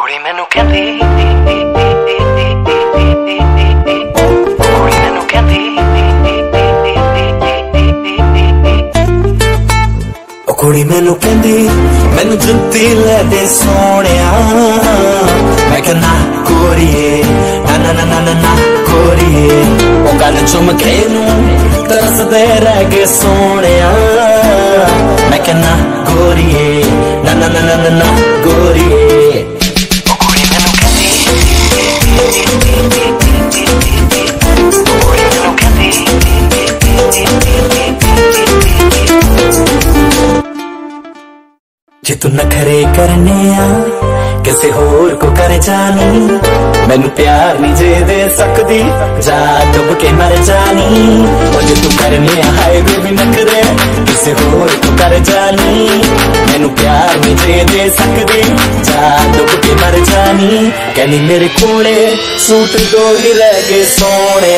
ਕੁੜੀ ਮੈਨੂੰ ਕਹਿੰਦੀ ਕੁੜੀ ਮੈਨੂੰ ਕਹਿੰਦੀ ਉਹ ਕੁੜੀ ਮੈਨੂੰ ਕਹਿੰਦੀ ਮੈਨੂੰ ਜੁੱਤੀ ਲੈ ਦੇ ਸੋਹਣਿਆ ਮੈਂ ਕਹਿੰਦਾ ਕੋਰੀਏ ਨਾ ਨਾ ਨਾ ਨਾ ਨਾ ਕੋਰੀਏ ਉਹ ਗੱਲ ਚੁੰਮ ਕੇ ਨੂੰ ਤਰਸਦੇ ਰਹਿ ਗਏ ਸੋਹਣਿਆ ਮੈਂ ਕਹਿੰਦਾ ਗੋਰੀਏ ਨਾ ਨਾ ਨਾ ਨਾ ਨਾ ਗੋਰੀਏ ਜੇ ਤੂੰ ਨਖਰੇ ਕਰਨੇ ਆ ਕਿਸੇ ਹੋਰ ਕੋ ਕਰ ਜਾਣੀ ਮੈਨੂੰ ਪਿਆਰ ਨਹੀਂ ਜੇ ਦੇ ਸਕਦੀ ਜਾ ਡੁੱਬ ਕੇ ਮਰ ਜਾਣੀ ਉਹ ਜੇ ਤੂੰ ਕਰਨੇ ਆ ਹਾਏ ਬੇਬੀ ਨਖਰੇ ਕਿਸੇ ਹੋਰ ਕੋ ਕਰ ਜਾਣੀ ਮੈਨੂੰ ਪਿਆਰ ਨਹੀਂ ਜੇ ਦੇ ਸਕਦੀ ਜਾ ਡੁੱਬ ਕੇ ਮਰ ਜਾਣੀ ਕਹਿੰਦੀ ਮੇਰੇ ਕੋਲੇ ਸੂਟ ਦੋ ਹੀ ਰਹਿ ਗਏ ਸੋਹਣਿਆ